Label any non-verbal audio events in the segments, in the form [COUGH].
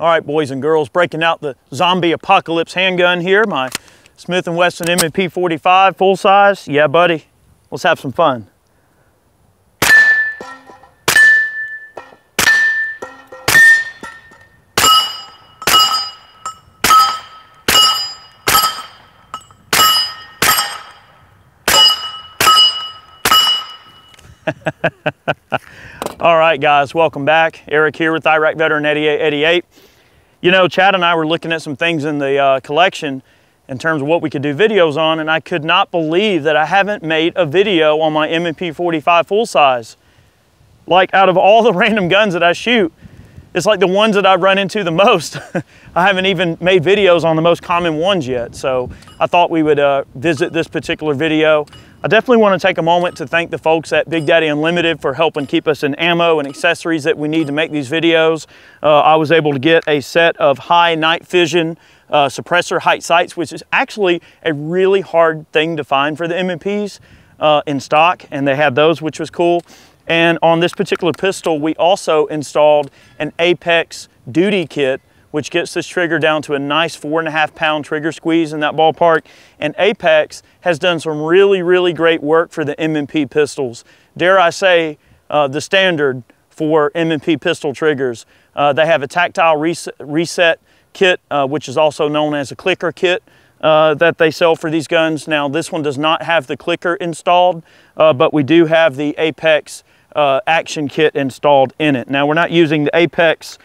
All right, boys and girls, breaking out the zombie apocalypse handgun here, my Smith & Wesson M&P 45 full size. Yeah, buddy, let's have some fun. All right, guys, welcome back. Eric here with Iraq Veteran 8888. You know, Chad and I were looking at some things in the uh, collection in terms of what we could do videos on, and I could not believe that I haven't made a video on my M&P 45 full size. Like, out of all the [LAUGHS] random guns that I shoot, it's like the ones that I've run into the most. [LAUGHS] I haven't even made videos on the most common ones yet. So I thought we would uh, visit this particular video. I definitely want to take a moment to thank the folks at Big Daddy Unlimited for helping keep us in ammo and accessories that we need to make these videos. Uh, I was able to get a set of high Night Fision uh, suppressor height sights, which is actually a really hard thing to find for the M&Ps uh, in stock, and they had those, which was cool. And on this particular pistol, we also installed an Apex duty kit which gets this trigger down to a nice four and a half pound trigger squeeze in that ballpark. And Apex has done some really, really great work for the M&P pistols. Dare I say, uh, the standard for M&P pistol triggers. Uh, they have a tactile reset, reset kit, uh, which is also known as a clicker kit. Uh, that they sell for these guns. Now this one does not have the clicker installed, uh, but we do have the Apex uh, action kit installed in it. Now we're not using the Apex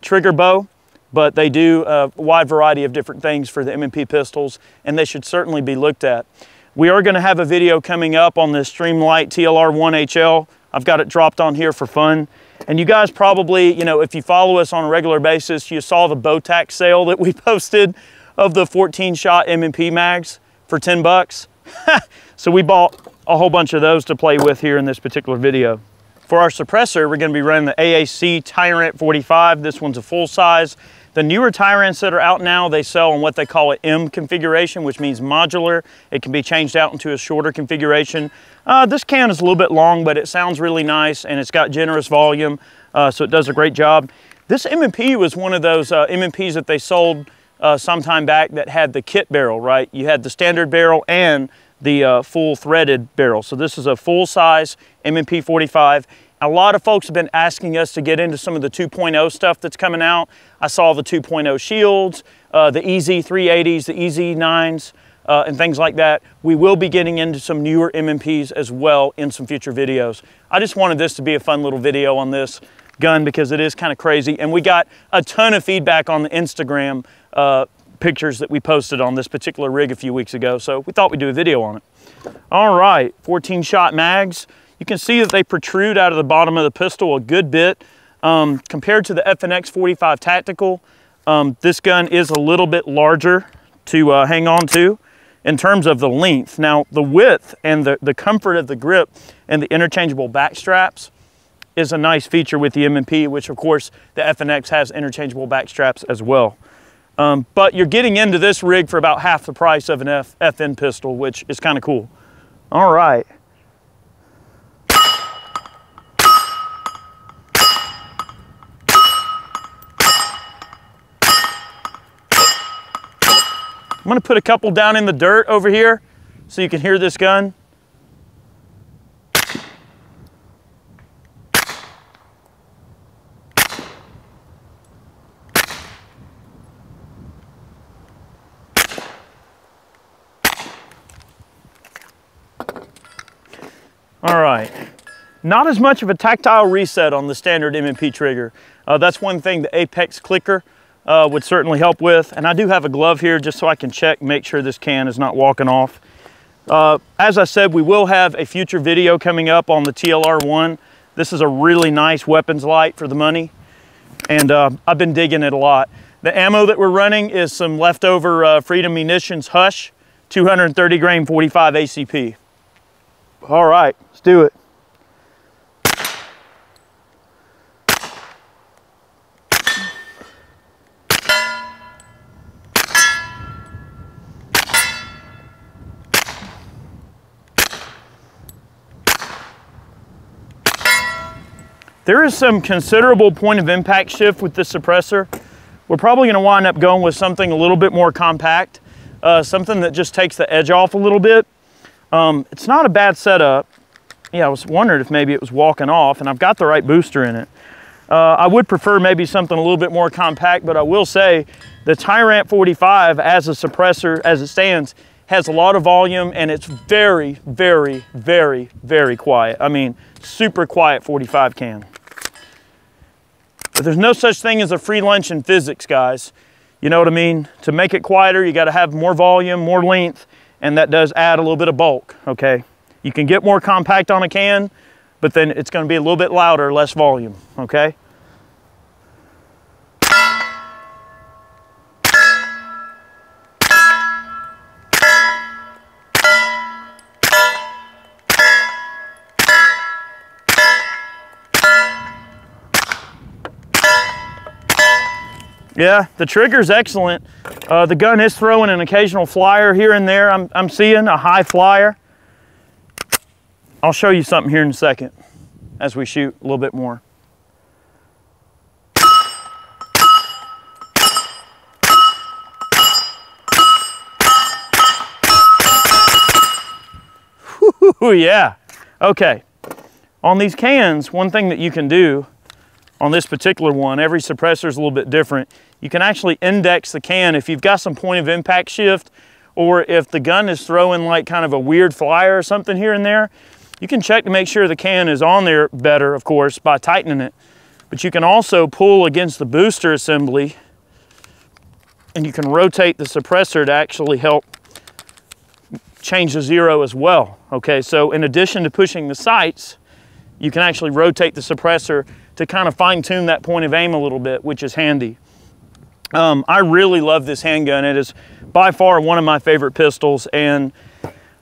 trigger bow, but they do a wide variety of different things for the M&P pistols, and they should certainly be looked at. We are gonna have a video coming up on the Streamlight TLR 1HL. I've got it dropped on here for fun. And you guys probably, you know, if you follow us on a regular basis, you saw the Botach's sale that we [LAUGHS] posted of the 14 shot M&P mags for 10 bucks. [LAUGHS] so we bought a whole bunch of those to play with here in this particular video. For our suppressor, we're gonna be running the AAC Ti-Rant 45. This one's a full size. The newer Ti-Rants that are out now, they sell in what they call an M configuration, which means modular. It can be changed out into a shorter configuration. Uh, this can is a little bit long, but it sounds really nice and it's got generous volume, uh, so it does a great job. This M&P was one of those uh, M&Ps that they sold uh, some time back that had the kit barrel, right? You had the standard barrel and the uh, full threaded barrel. So this is a full size M&P 45 a lot of folks have been asking us to get into some of the 2.0 stuff that's coming out. I saw the 2.0 shields, uh, the EZ380s, the EZ9s, uh, and things like that. We will be getting into some newer M&Ps as well in some future videos. I just wanted this to be a fun little video on this gun because it is kind of crazy. And we got a ton of feedback on the Instagram uh, pictures that we posted on this particular rig a few weeks ago. So we thought we'd do a video on it. All right, 14 shot mags. You can see that they protrude out of the bottom of the pistol a good bit. Um, compared to the FNX 45 Tactical, um, this gun is a little bit larger to uh, hang on to in terms of the length. Now, the width and the, the comfort of the grip and the interchangeable back straps is a nice feature with the M&P, which of course the FNX has interchangeable back straps as well. Um, but you're getting into this rig for about half the price of an F FN pistol, which is kind of cool. All right. I'm gonna put a couple down in the dirt over here so you can hear this gun. All right, not as much of a tactile reset on the standard M&P trigger. Uh, that's one thing the Apex clicker uh, would certainly help with. And I do have a glove here just so I can check, make sure this can is not walking off. Uh, as I said, we will have a future video coming up on the TLR-1. This is a really nice weapons light for the money. And uh, I've been digging it a lot. The ammo that we're running is some leftover uh, Freedom Munitions Hush 230 grain 45 ACP. All right, let's do it. There is some considerable point of impact shift with the suppressor. we're probably gonna wind up going with something a little bit more compact, uh, something that just takes the edge off a little bit. Um, it's not a bad setup. Yeah, I was wondering if maybe it was walking off and I've got the right booster in it. Uh, I would prefer maybe something a little bit more compact, but I will say the Ti-Rant 45 as a suppressor, as it stands, has a lot of volume and it's very, very, very, very quiet. I mean, super quiet 45 can. But there's no such thing as a free lunch in physics, guys. You know what I mean? To make it quieter, you gotta have more volume, more length, and that does add a little bit of bulk, okay? You can get more compact on a can, but then it's gonna be a little bit louder, less volume, okay? Yeah, the trigger's excellent. Uh, the gun is throwing an occasional flyer here and there. I'm, I'm seeing a high flyer. I'll show you something here in a second as we shoot a little bit more. [LAUGHS] Ooh, yeah. Okay. On these cans, one thing that you can do on this particular one, every suppressor is a little bit different. You can actually index the can if you've got some point of impact shift or if the gun is throwing like kind of a weird flyer or something here and there, you can check to make sure the can is on there better, of course, by tightening it. But you can also pull against the booster assembly and you can rotate the suppressor to actually help change the zero as well. Okay, so in addition to pushing the sights, you can actually rotate the suppressor to kind of fine tune that point of aim a little bit, which is handy. Um, I really love this handgun. It is by far one of my favorite pistols. And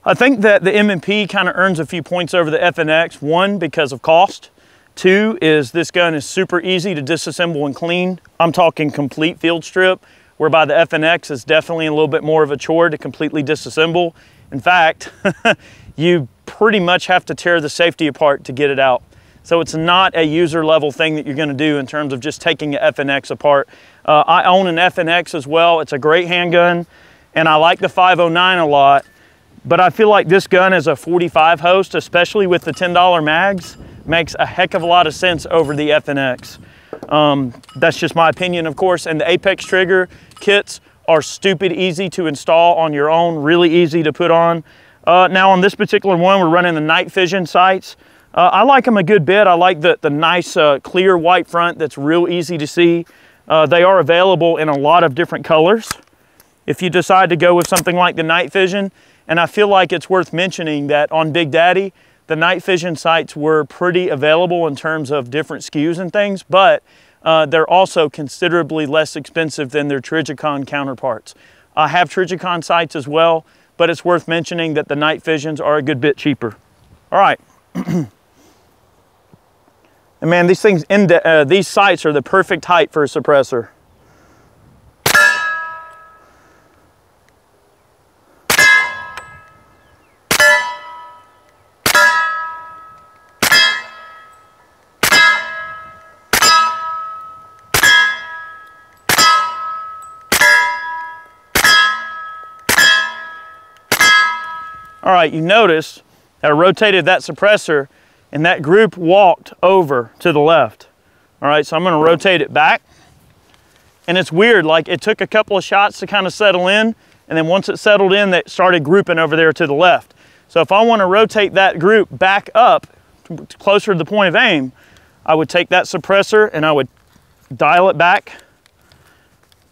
I think that the M&P kind of earns a few points over the FNX. One, because of cost. Two is this gun is super easy to disassemble and clean. I'm talking complete field strip, whereby the FNX is definitely a little bit more of a chore to completely disassemble. In fact, [LAUGHS] you pretty much have to tear the safety apart to get it out. So it's not a user level thing that you're gonna do in terms of just taking the FNX apart. Uh, I own an FNX as well. It's a great handgun and I like the 509 a lot, but I feel like this gun as a 45 host, especially with the $10 mags, makes a heck of a lot of sense over the FNX. Um, that's just my opinion, of course, and the Apex trigger kits are stupid easy to install on your own, really easy to put on. Uh, now on this particular one, we're running the Night Fision sights. Uh, I like them a good bit. I like the, the nice uh, clear white front that's real easy to see. Uh, they are available in a lot of different colors. If you decide to go with something like the Night Fision, and I feel like it's worth mentioning that on Big Daddy, the Night Fision sights were pretty available in terms of different SKUs and things, but uh, they're also considerably less expensive than their Trijicon counterparts. I have Trijicon sights as well, but it's worth mentioning that the Night Fisions are a good bit cheaper. All right. [CLEARS THROAT] And man, these things, uh, these sights are the perfect height for a suppressor. All right, you notice that I rotated that suppressor and that group walked over to the left. All right, so I'm gonna rotate it back. And it's weird, like it took a couple of shots to kind of settle in, and then once it settled in, they started grouping over there to the left. So if I wanna rotate that group back up closer to the point of aim, I would take that suppressor and I would dial it back.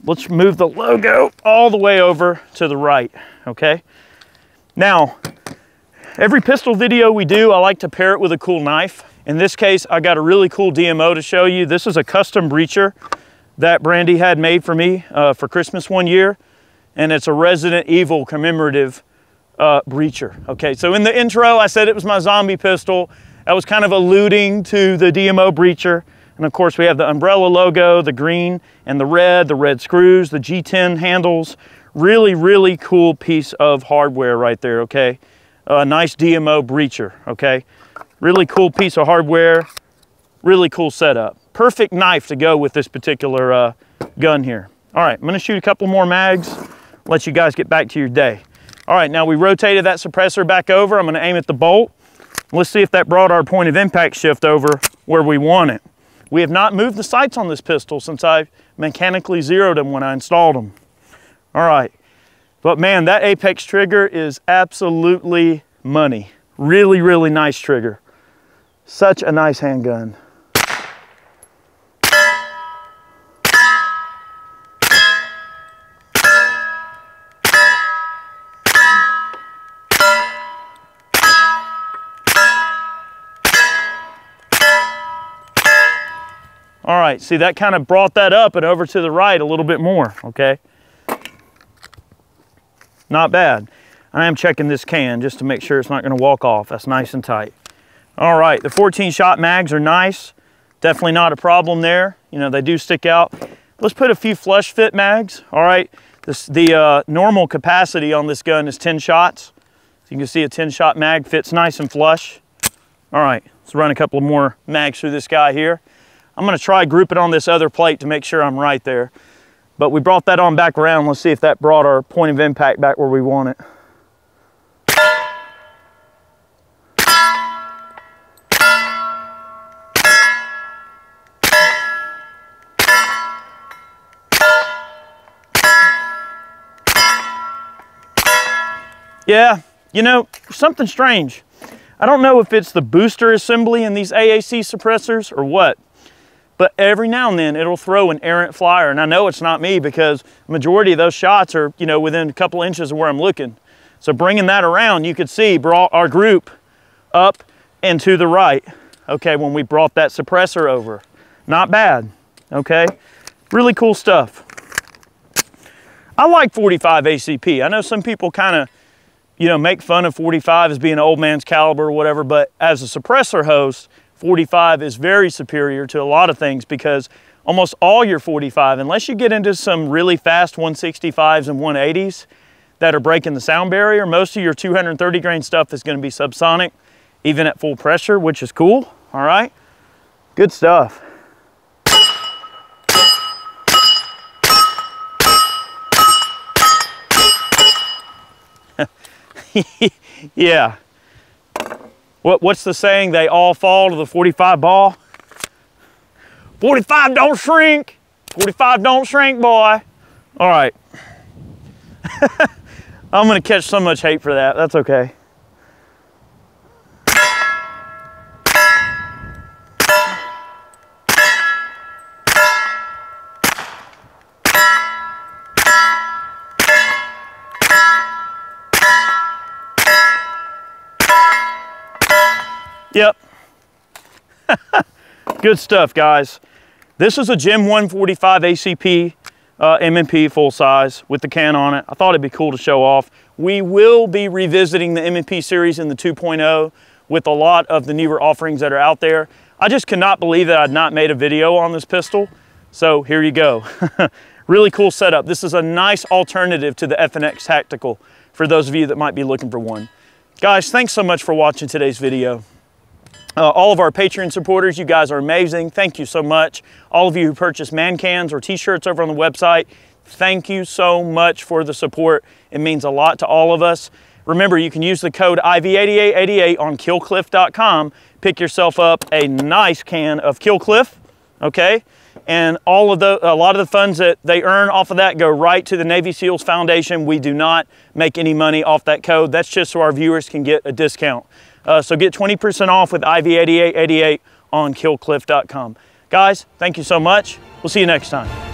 Let's move the logo all the way over to the right, okay? Now, Every pistol video we do, I like to pair it with a cool knife. In this case, I got a really cool DMO to show you. This is a custom breacher that Brandy had made for me uh, for Christmas one year. And it's a Resident Evil commemorative uh, breacher. Okay, so in the intro, I said it was my zombie pistol. That was kind of alluding to the DMO breacher. And of course, we have the umbrella logo, the green and the red, the red screws, the G10 handles. Really, really cool piece of hardware right there, okay? a nice DMO breacher, okay? Really cool piece of hardware, really cool setup. Perfect knife to go with this particular uh, gun here. All right, I'm gonna shoot a couple more mags, let you guys get back to your day. All right, now we rotated that suppressor back over. I'm gonna aim at the bolt. Let's see if that brought our point of impact shift over where we want it. We have not moved the sights on this pistol since I mechanically zeroed them when I installed them. All right, but man, that Apex trigger is absolutely money. Really, really nice trigger. Such a nice handgun. All right, see that kind of brought that up and over to the right a little bit more, okay? Not bad. I am checking this can just to make sure it's not gonna walk off. That's nice and tight. All right, the 14 shot mags are nice. Definitely not a problem there. You know, they do stick out. Let's put a few flush fit mags. All right, this, the uh, normal capacity on this gun is 10 shots. So you can see a 10 shot mag fits nice and flush. All right, let's run a couple more mags through this guy here. I'm gonna try group it on this other plate to make sure I'm right there. But we brought that on back around. Let's see if that brought our point of impact back where we want it. Yeah, you know, something strange. I don't know if it's the booster assembly in these AAC suppressors or what, but every now and then it'll throw an errant flyer. And I know it's not me because majority of those shots are, you know, within a couple inches of where I'm looking. So bringing that around, you could see brought our group up and to the right. Okay, when we brought that suppressor over. Not bad, okay? Really cool stuff. I like 45 ACP. I know some people kind of you know, make fun of 45 as being an old man's caliber or whatever, but as a suppressor host, 45 is very superior to a lot of things because almost all your 45, unless you get into some really fast 165s and 180s that are breaking the sound barrier, most of your 230 grain stuff is gonna be subsonic, even at full pressure, which is cool, all right? Good stuff. [LAUGHS] yeah. What, what's the saying? They all fall to the 45 ball? 45 don't shrink. 45 don't shrink, boy. All right. [LAUGHS] I'm going to catch so much hate for that. That's okay. Yep. [LAUGHS] Good stuff, guys. This is a Gen 1 45 ACP uh, M&P full size with the can on it. I thought it'd be cool to show off. We will be revisiting the M&P series in the 2.0 with a lot of the newer offerings that are out there. I just cannot believe that I'd not made a video on this pistol. So here you go. [LAUGHS] really cool setup. This is a nice alternative to the FNX Tactical for those of you that might be looking for one. Guys, thanks so much for watching today's video. Uh, all of our Patreon supporters, you guys are amazing. Thank you so much. All of you who purchase man cans or t-shirts over on the website, thank you so much for the support. It means a lot to all of us. Remember, you can use the code IV8888 on killcliff.com. Pick yourself up a nice can of Killcliff, okay? And all of the, a lot of the funds that they earn off of that go right to the Navy SEALs Foundation. We do not make any money off that code. That's just so our viewers can get a discount. Uh, so get 20% off with IV8888 on killcliff.com. Guys, thank you so much. We'll see you next time.